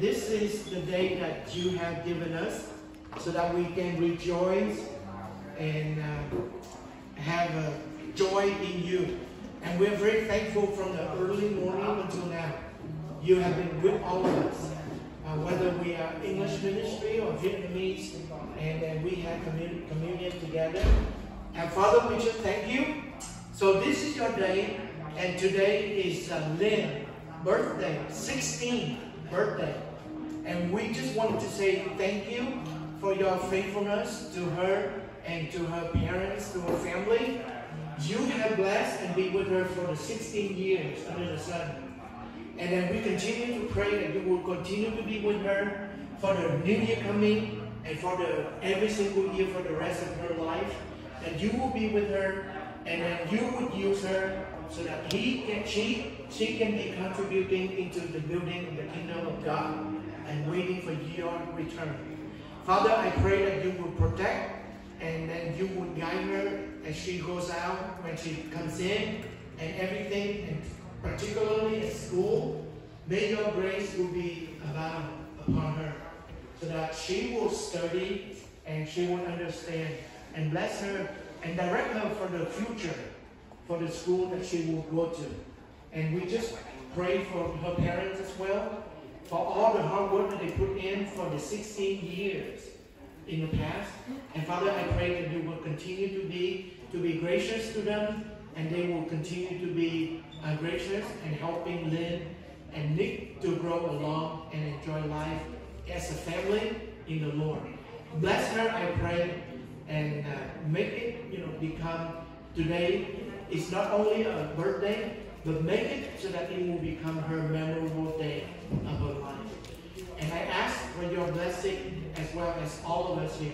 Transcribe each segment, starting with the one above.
This is the day that you have given us so that we can rejoice and uh, have uh, joy in you. And we're very thankful from the early morning until now. You have been with all of us, uh, whether we are English ministry or Vietnamese, and then we have communion, communion together. And Father, we just thank you. So this is your day, and today is uh, Linh birthday, 16th birthday. And we just wanted to say thank you for your faithfulness to her and to her parents, to her family. You have blessed and be with her for the 16 years under the sun. And then we continue to pray that you will continue to be with her for the new year coming and for the every single year for the rest of her life. That you will be with her and that you would use her so that he can, she, she can be contributing into the building of the kingdom of God and waiting for your return. Father, I pray that you will protect and then you will guide her as she goes out, when she comes in, and everything, and particularly at school. May your grace will be abound upon her, so that she will study and she will understand. And bless her and direct her for the future, for the school that she will go to. And we just pray for her parents for all the hard work that they put in for the 16 years in the past. And Father, I pray that you will continue to be to be gracious to them, and they will continue to be uh, gracious and helping Linh and Nick to grow along and enjoy life as a family in the Lord. Bless her, I pray, and uh, make it, you know, become today. It's not only a birthday, but make it so that it will become her memorable day of her life. And I ask for your blessing as well as all of us here.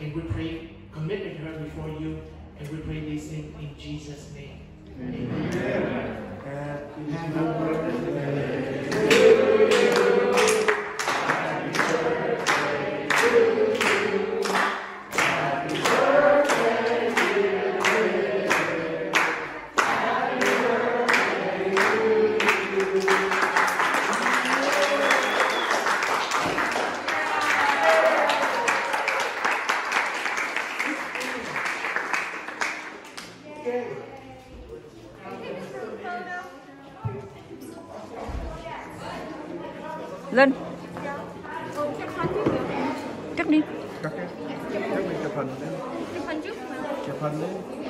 And we pray, committed her before you, and we pray things in Jesus' name. Amen. Happy lên. Cất đi. Cắt cái cắt mình chụp hình đấy chụp hình trước chụp hình đấy